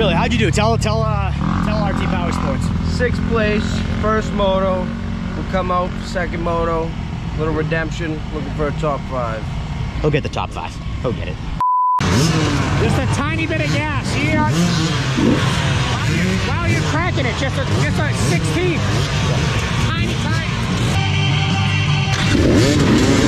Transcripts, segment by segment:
Billy, how'd you do? Tell tell uh tell RT Powersports. Sixth place, first moto. We'll come out second moto. Little redemption. Looking for a top five. He'll get the top five. He'll get it. Just a tiny bit of gas. Here. While you're, while you're cracking it, just a just a 16. Tiny, tiny.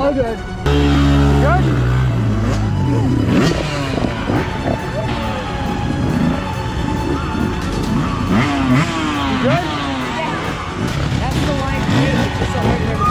All good. Good. Good. That's the line. It's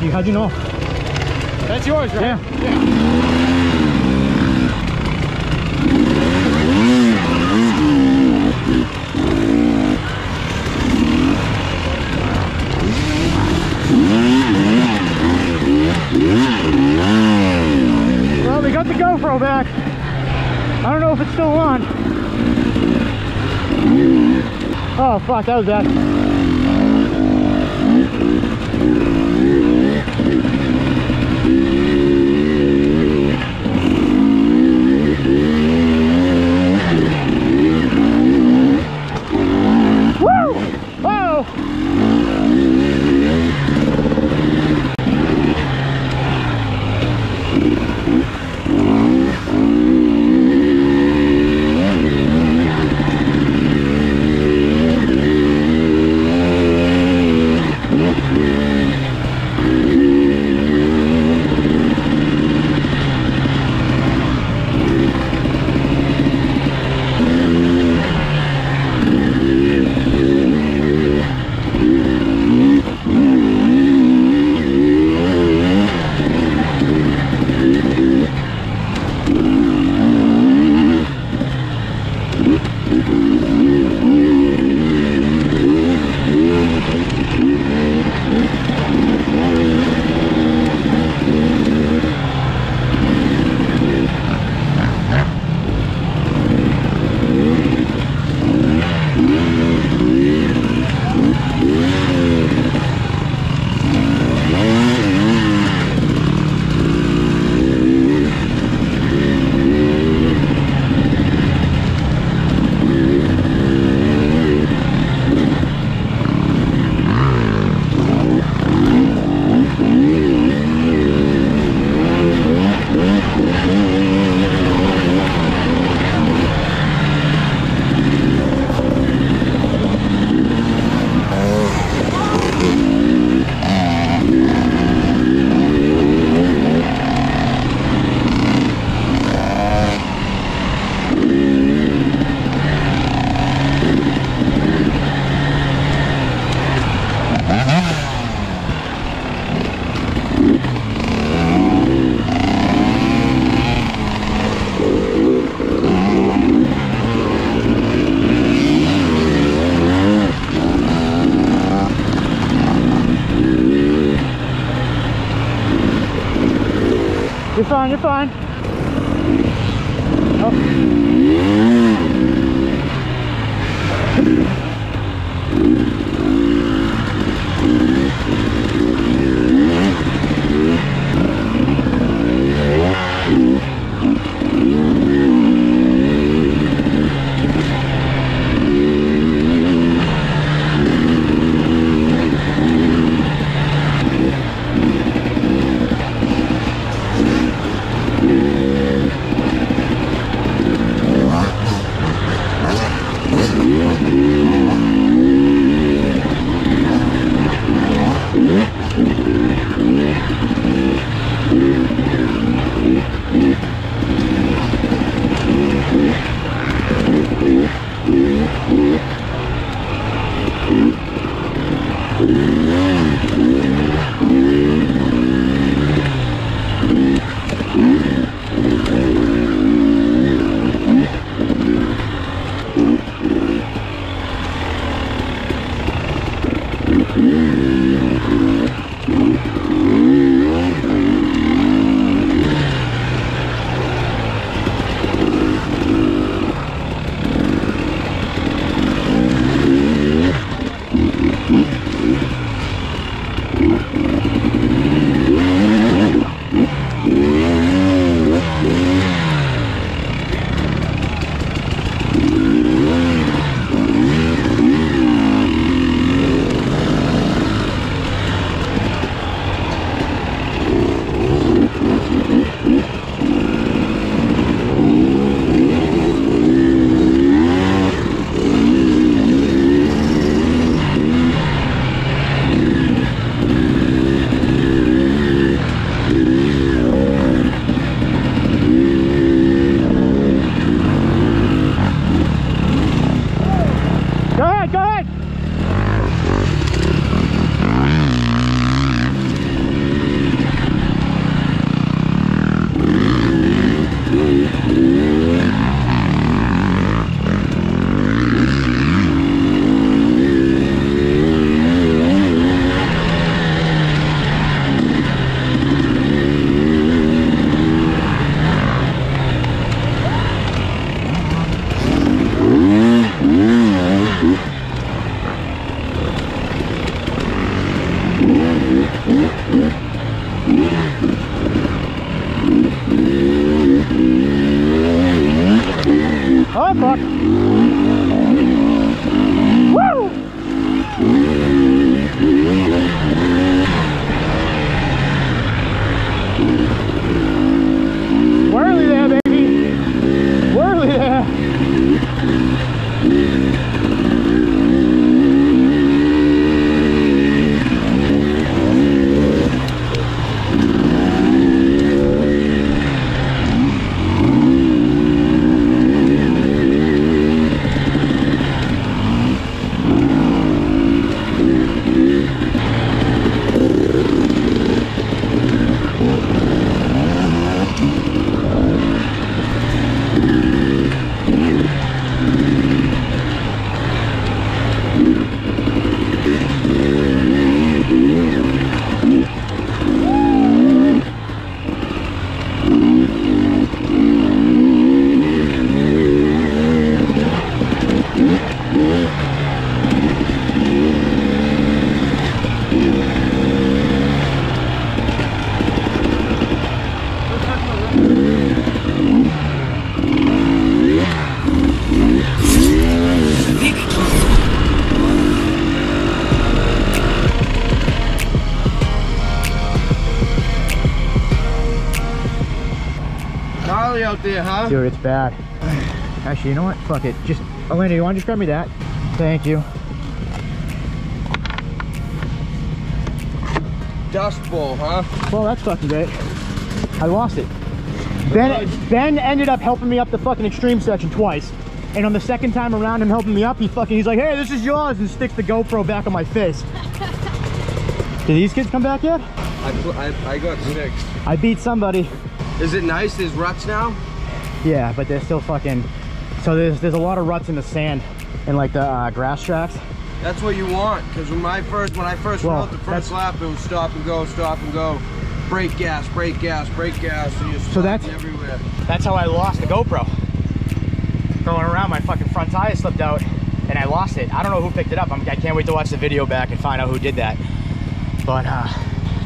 Thank you. How'd you know? That's yours, right? Yeah. Well, we got the GoPro back. I don't know if it's still on. Oh, fuck, that was bad. You're fine, you're fine. Oh. It's bad. Actually, you know what? Fuck it. Just, Elena, you want to just grab me that? Thank you. Dust bowl, huh? Well, that's fucking great. I lost it. Ben, ben ended up helping me up the fucking extreme section twice. And on the second time around him helping me up, he fucking, he's like, hey, this is yours, and sticks the GoPro back on my face. Did these kids come back yet? I, I, I got six. I beat somebody. Is it nice? There's ruts now? Yeah, but they're still fucking, so there's, there's a lot of ruts in the sand and like the uh, grass tracks. That's what you want. Because when I first when I first Well, went out the first lap, it was stop and go, stop and go. Brake gas, brake gas, brake gas. So, you're So that's- everywhere. That's how I lost the GoPro. Going around, my fucking front tire slipped out and I lost it. I don't know who picked it up. I'm, I can't wait to watch the video back and find out who did that. But, uh,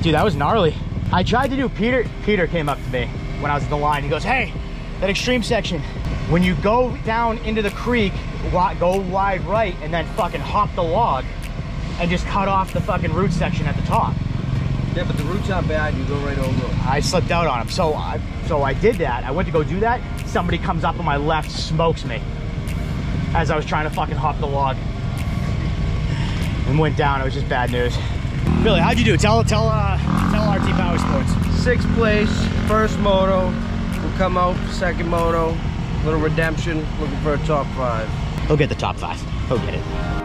dude, that was gnarly. I tried to do, Peter, Peter came up to me when I was at the line. He goes, hey, that extreme section, when you go down into the creek, go wide right and then fucking hop the log and just cut off the fucking root section at the top. Yeah, but the roots aren't bad. You go right over 'em. I slipped out on him. So I, so I did that. I went to go do that. Somebody comes up on my left, smokes me as I was trying to fucking hop the log and went down. It was just bad news. Billy, how'd you do? Tell tell uh, tell RT Powersports. Sixth place, first moto. Come out second moto. Little redemption. Looking for a top five. He'll get the top five. He'll get it.